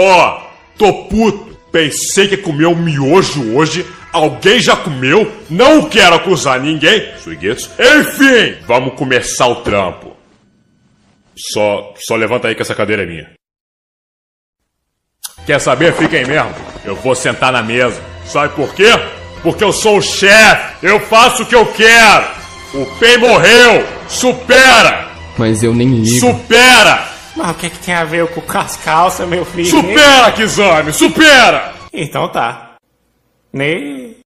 Ó, oh, tô puto. Pensei que ia comer um miojo hoje. Alguém já comeu? Não quero acusar ninguém, suiguetos. Enfim, vamos começar o trampo. Só, só levanta aí que essa cadeira é minha. Quer saber? Fiquem mesmo. Eu vou sentar na mesa. Sabe por quê? Porque eu sou o chefe. Eu faço o que eu quero. O Pen morreu. Supera. Mas eu nem ligo. Supera. Mas o que, é que tem a ver com as calças, meu filho? Supera, Kizami, supera! Então tá. Ne